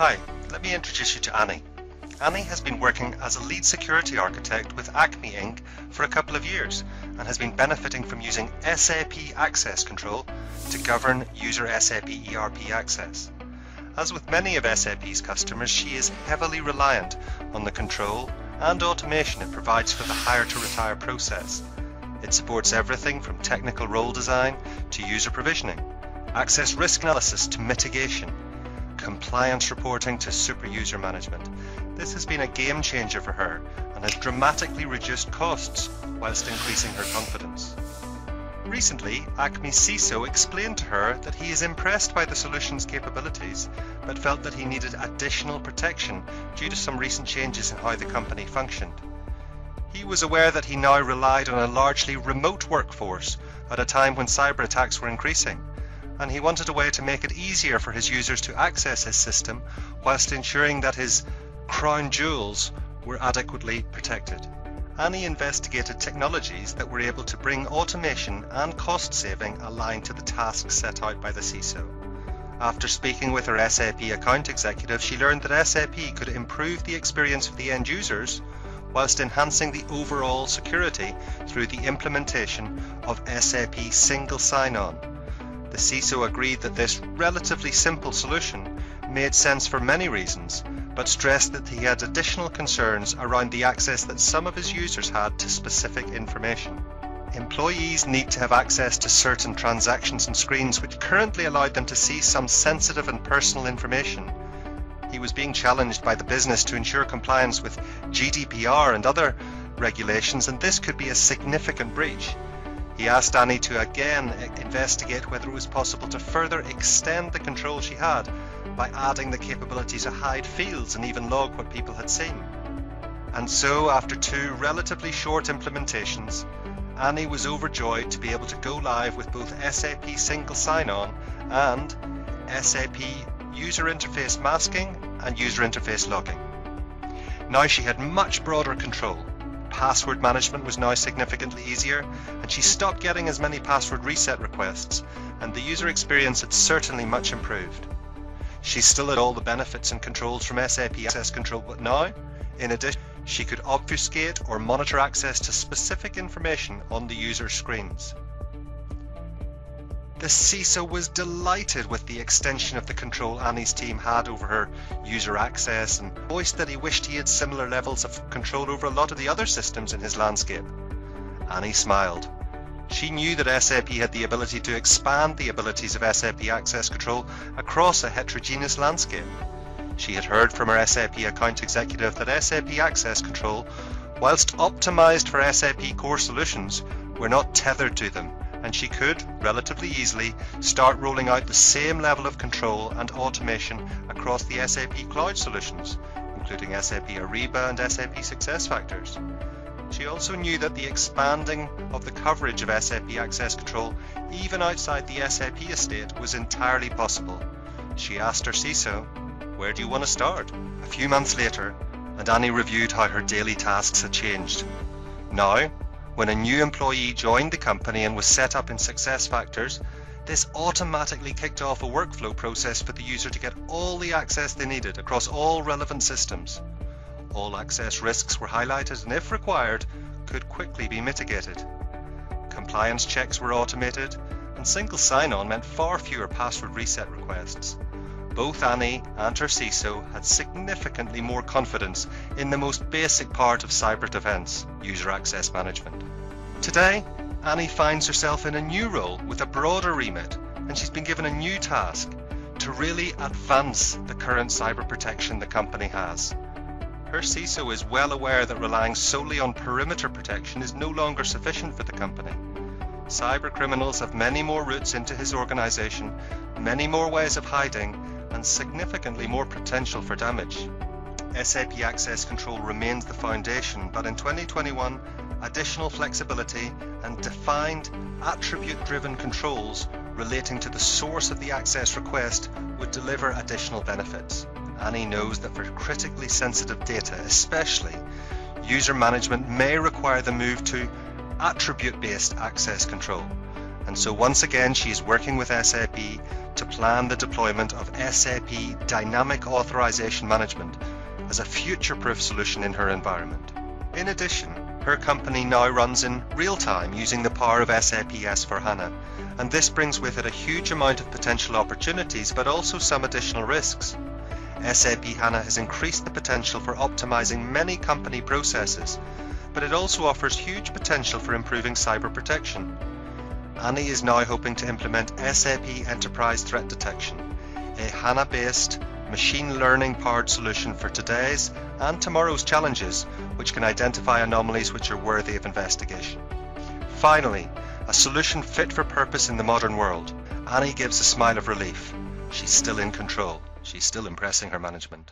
Hi, let me introduce you to Annie. Annie has been working as a lead security architect with Acme Inc. for a couple of years and has been benefiting from using SAP Access Control to govern user SAP ERP access. As with many of SAP's customers, she is heavily reliant on the control and automation it provides for the hire to retire process. It supports everything from technical role design to user provisioning, access risk analysis to mitigation, compliance reporting to super user management. This has been a game changer for her and has dramatically reduced costs whilst increasing her confidence. Recently, Acme CISO explained to her that he is impressed by the solution's capabilities, but felt that he needed additional protection due to some recent changes in how the company functioned. He was aware that he now relied on a largely remote workforce at a time when cyber attacks were increasing, and he wanted a way to make it easier for his users to access his system whilst ensuring that his crown jewels were adequately protected. Annie investigated technologies that were able to bring automation and cost saving aligned to the tasks set out by the CISO. After speaking with her SAP account executive, she learned that SAP could improve the experience for the end users whilst enhancing the overall security through the implementation of SAP Single Sign-On. The CISO agreed that this relatively simple solution made sense for many reasons, but stressed that he had additional concerns around the access that some of his users had to specific information. Employees need to have access to certain transactions and screens which currently allowed them to see some sensitive and personal information. He was being challenged by the business to ensure compliance with GDPR and other regulations, and this could be a significant breach. He asked Annie to again investigate whether it was possible to further extend the control she had by adding the capability to hide fields and even log what people had seen. And so, after two relatively short implementations, Annie was overjoyed to be able to go live with both SAP Single Sign-On and SAP User Interface Masking and User Interface Logging. Now she had much broader control password management was now significantly easier, and she stopped getting as many password reset requests, and the user experience had certainly much improved. She still had all the benefits and controls from SAP Access Control, but now, in addition, she could obfuscate or monitor access to specific information on the user's screens. The CISO was delighted with the extension of the control Annie's team had over her user access and voiced that he wished he had similar levels of control over a lot of the other systems in his landscape. Annie smiled. She knew that SAP had the ability to expand the abilities of SAP Access Control across a heterogeneous landscape. She had heard from her SAP account executive that SAP Access Control, whilst optimized for SAP core solutions, were not tethered to them and she could, relatively easily, start rolling out the same level of control and automation across the SAP cloud solutions, including SAP Ariba and SAP SuccessFactors. She also knew that the expanding of the coverage of SAP Access Control even outside the SAP estate was entirely possible. She asked her CISO, Where do you want to start? A few months later, and Annie reviewed how her daily tasks had changed. Now, when a new employee joined the company and was set up in SuccessFactors, this automatically kicked off a workflow process for the user to get all the access they needed across all relevant systems. All access risks were highlighted and, if required, could quickly be mitigated. Compliance checks were automated, and single sign-on meant far fewer password reset requests. Both Annie and her CISO had significantly more confidence in the most basic part of cyber defense, user access management. Today, Annie finds herself in a new role with a broader remit, and she's been given a new task to really advance the current cyber protection the company has. Her CISO is well aware that relying solely on perimeter protection is no longer sufficient for the company. Cyber criminals have many more routes into his organization, many more ways of hiding, and significantly more potential for damage. SAP Access Control remains the foundation, but in 2021, additional flexibility and defined attribute-driven controls relating to the source of the access request would deliver additional benefits. Annie knows that for critically sensitive data, especially, user management may require the move to attribute-based access control. And so once again, she is working with SAP to plan the deployment of SAP Dynamic Authorization Management as a future-proof solution in her environment. In addition, her company now runs in real time using the power of SAP S4HANA, and this brings with it a huge amount of potential opportunities but also some additional risks. SAP HANA has increased the potential for optimizing many company processes, but it also offers huge potential for improving cyber protection. Annie is now hoping to implement SAP Enterprise Threat Detection, a HANA based, machine learning powered solution for today's and tomorrow's challenges, which can identify anomalies which are worthy of investigation. Finally, a solution fit for purpose in the modern world. Annie gives a smile of relief. She's still in control. She's still impressing her management.